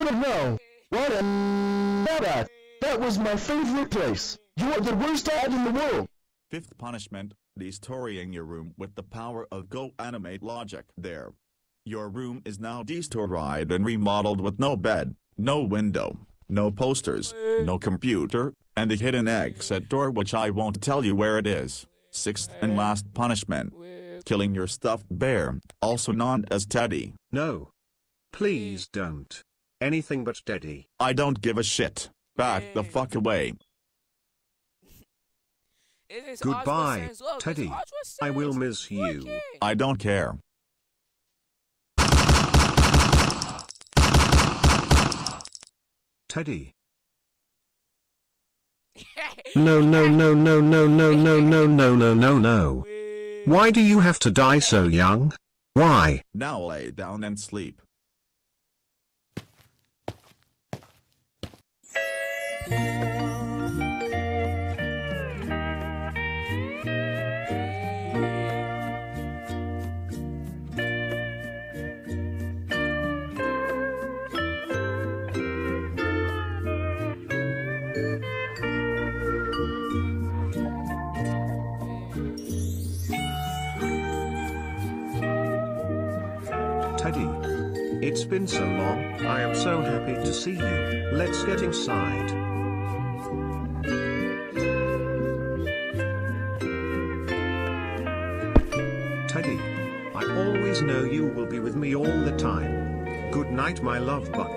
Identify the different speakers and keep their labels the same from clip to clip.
Speaker 1: No. What a that That was my favorite place. You are the worst dad in the world.
Speaker 2: Fifth punishment, destroying your room with the power of GoAnimate Logic. There. Your room is now destroyed and remodeled with no bed, no window, no posters, no computer, and a hidden exit door which I won't tell you where it is. Sixth and last punishment. Killing your stuffed bear, also known as Teddy.
Speaker 3: No. Please don't. Anything but Teddy.
Speaker 2: I don't give a shit. Back the fuck away.
Speaker 3: Goodbye, Teddy. I will miss you.
Speaker 2: I don't care.
Speaker 3: Teddy.
Speaker 4: No, no, no, no, no, no, no, no, no, no, no, no. Why do you have to die so young? Why?
Speaker 2: Now lay down and sleep.
Speaker 3: Teddy. It's been so long, I am so happy to see you. Let's get inside. Teddy. I always know you will be with me all the time. Good night, my love buck.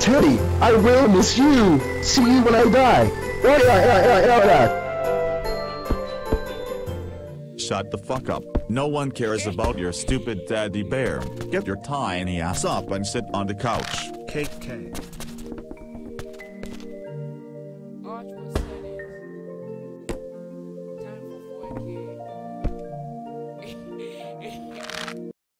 Speaker 1: Teddy, I will miss you. See you when I die.
Speaker 2: Shut the fuck up. No one cares about your stupid daddy bear. Get your tiny ass up and sit on the couch.
Speaker 3: KK. Arch K.